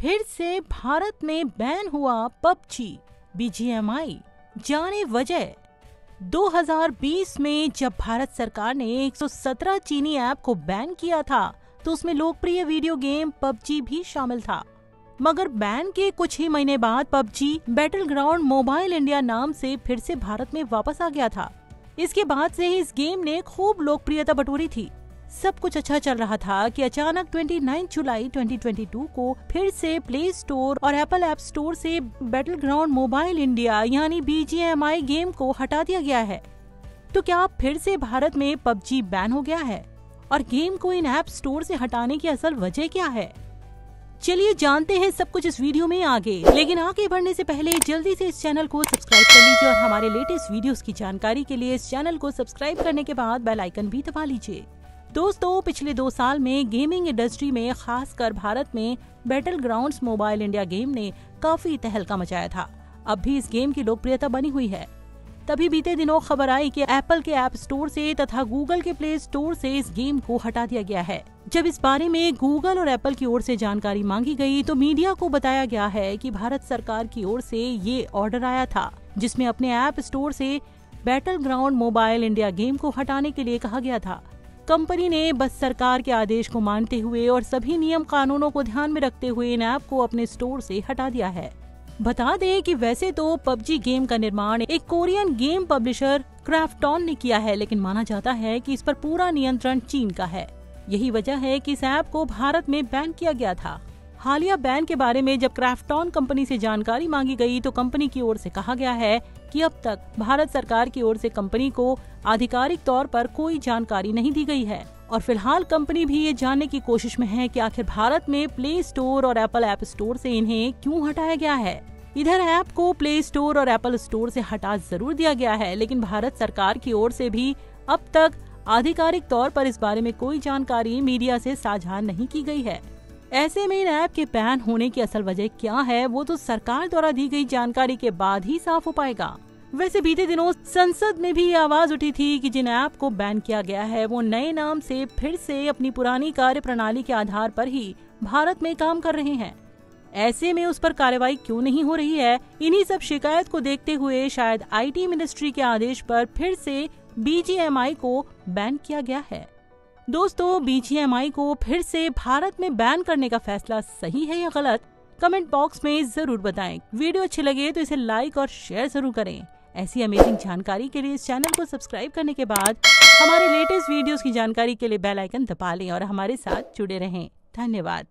फिर से भारत में बैन हुआ पबजी बीजीएमआई जाने वजह। 2020 में जब भारत सरकार ने 117 चीनी ऐप को बैन किया था तो उसमें लोकप्रिय वीडियो गेम पबजी भी शामिल था। मगर बैन के कुछ ही महीने बाद PUBG battle ground mobile India नाम से फिर से भारत में वापस आ गया था। इसके बाद से ही इस गेम ने खूब लोकप्रियता बटोरी थी। सब कुछ अच्छा चल रहा था कि अचानक 29 जुलाई 2022 को फिर से प्ले स्टोर और एप्पल ऐप स्टोर से बैटल ग्राउंड मोबाइल इंडिया यानी बीजीएमआई गेम को हटा दिया गया है। तो क्या फिर से भारत में पबजी बैन हो गया है? और गेम को इन ऐप स्टोर से हटाने की असल वजह क्या है? चलिए जानते हैं सब कुछ इस वीडियो में आगे। लेकिन आगे बढ़ने से पहले जल्दी से इस चैनल को सब्सक्राइब कर लीजिए और हमारे लेटेस्ट वीडियोस की जानकारी के लिए इस चैनल को सब्सक्राइब करने के बाद बेल आइकन भी दबा लीजिए। दोस्तों, पिछले दो साल में गेमिंग इंडस्ट्री में, खासकर भारत में battle ground mobile India game ने काफ़ी तहलका मचाया था। अब भी इस गेम की लोकप्रियता बनी हुई है। तभी बीते दिनों खबर आई कि एप्पल के ऐप स्टोर से तथा गूगल के प्ले स्टोर से इस गेम को हटा दिया गया है। जब इस बारे में गूगल और एप्पल की ओर से जानकारी मांगी गई तो मीडिया को बताया गया है कि भारत सरकार की ओर से ये ऑर्डर आया था, जिसमें अपने ऐप स्टोर से battle ground mobile India game को हटाने के लिए कहा गया था। कंपनी ने बस सरकार के आदेश को मानते हुए और सभी नियम कानूनों को ध्यान में रखते हुए इन ऐप को अपने स्टोर से हटा दिया है। बता दें कि वैसे तो पबजी गेम का निर्माण एक कोरियन गेम पब्लिशर क्राफ्टॉन ने किया है, लेकिन माना जाता है कि इस पर पूरा नियंत्रण चीन का है। यही वजह है कि इस ऐप को भारत में बैन किया गया था। हालिया बैन के बारे में जब क्राफ्टॉन कंपनी से जानकारी मांगी गई तो कंपनी की ओर से कहा गया है कि अब तक भारत सरकार की ओर से कंपनी को आधिकारिक तौर पर कोई जानकारी नहीं दी गई है। और फ़िलहाल कंपनी भी ये जानने की कोशिश में है कि आखिर भारत में प्ले स्टोर और एप्पल ऐप स्टोर से इन्हें क्यों हटाया गया है। इधर ऐप को प्ले स्टोर और एप्पल स्टोर से हटा ज़रूर दिया गया है, लेकिन भारत सरकार की ओर से भी अब तक आधिकारिक तौर पर इस बारे में कोई जानकारी मीडिया से साझा नहीं की गई है। ऐसे में इन ऐप के बैन होने की असल वजह क्या है, वो तो सरकार द्वारा दी गई जानकारी के बाद ही साफ़ हो पाएगा। वैसे बीते दिनों संसद में भी आवाज़ उठी थी कि जिन ऐप को बैन किया गया है, वो नए नाम से फिर से अपनी पुरानी कार्य प्रणाली के आधार पर ही भारत में काम कर रहे हैं। ऐसे में उस पर कार्रवाई क्यों नहीं हो रही है, इन्हीं सब शिकायत को देखते हुए शायद आईटी मिनिस्ट्री के आदेश पर फिर से बीजीएमआई को बैन किया गया है। दोस्तों बीजीएमआई को फिर से भारत में बैन करने का फैसला सही है या गलत कमेंट बॉक्स में ज़रूर बताएँ। वीडियो अच्छी लगे तो इसे लाइक और शेयर ज़रूर करें। ऐसी अमेजिंग जानकारी के लिए इस चैनल को सब्सक्राइब करने के बाद हमारे लेटेस्ट वीडियोस की जानकारी के लिए बेल आइकन दबा लें और हमारे साथ जुड़े रहें। धन्यवाद।